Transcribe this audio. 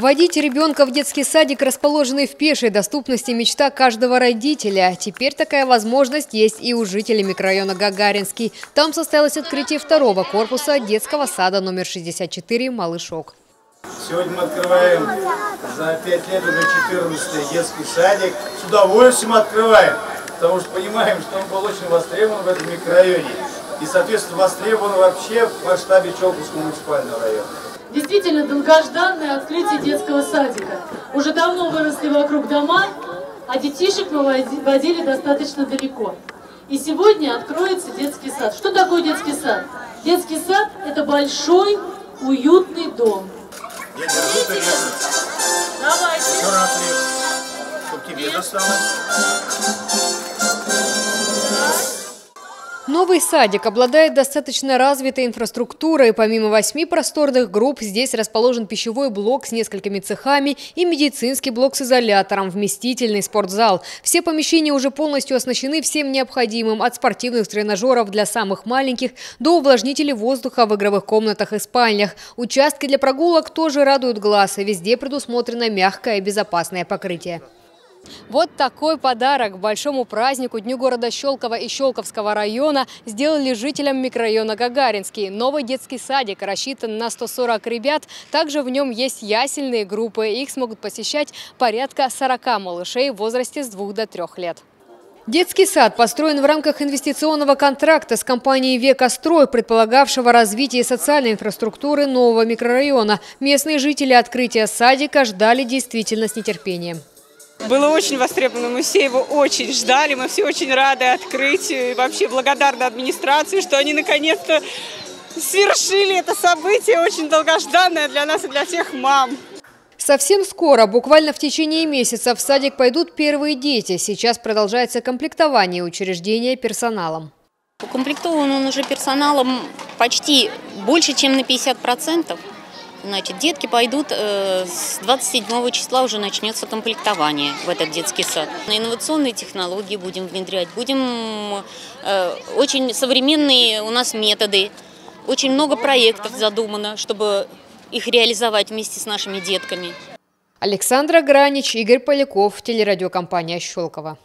Водить ребенка в детский садик, расположенный в пешей доступности, мечта каждого родителя. Теперь такая возможность есть и у жителей микрорайона Гагаринский. Там состоялось открытие второго корпуса детского сада номер 64 «Малышок». Сегодня мы открываем за 5 лет уже 14 детский садик. С удовольствием открываем, потому что понимаем, что он был очень востребован в этом микрорайоне. И, соответственно, востребован вообще в масштабе Челковского муниципального района. Действительно долгожданное открытие детского садика. Уже давно выросли вокруг дома, а детишек мы водили достаточно далеко. И сегодня откроется детский сад. Что такое детский сад? Детский сад – это большой, уютный дом. Я держу, ты Давайте. Еще раз, чтобы тебе досталось. Новый садик обладает достаточно развитой инфраструктурой. Помимо восьми просторных групп, здесь расположен пищевой блок с несколькими цехами и медицинский блок с изолятором, вместительный спортзал. Все помещения уже полностью оснащены всем необходимым, от спортивных тренажеров для самых маленьких до увлажнителей воздуха в игровых комнатах и спальнях. Участки для прогулок тоже радуют глаз, и везде предусмотрено мягкое и безопасное покрытие. Вот такой подарок большому празднику Дню города Щелково и Щелковского района сделали жителям микрорайона Гагаринский. Новый детский садик рассчитан на 140 ребят. Также в нем есть ясельные группы. Их смогут посещать порядка 40 малышей в возрасте с 2 до 3 лет. Детский сад построен в рамках инвестиционного контракта с компанией «Векострой», предполагавшего развитие социальной инфраструктуры нового микрорайона. Местные жители открытия садика ждали действительно с нетерпением. Было очень востребовано, мы все его очень ждали, мы все очень рады открытию и вообще благодарны администрации, что они наконец-то свершили это событие, очень долгожданное для нас и для всех мам. Совсем скоро, буквально в течение месяца, в садик пойдут первые дети. Сейчас продолжается комплектование учреждения персоналом. Укомплектован он уже персоналом почти больше, чем на 50 процентов. Значит, детки пойдут э, с 27 числа уже начнется комплектование в этот детский сад. На инновационные технологии будем внедрять, будем э, очень современные у нас методы, очень много проектов задумано, чтобы их реализовать вместе с нашими детками. Александра Гранич, Игорь Поляков, телерадиокомпания «Щелково».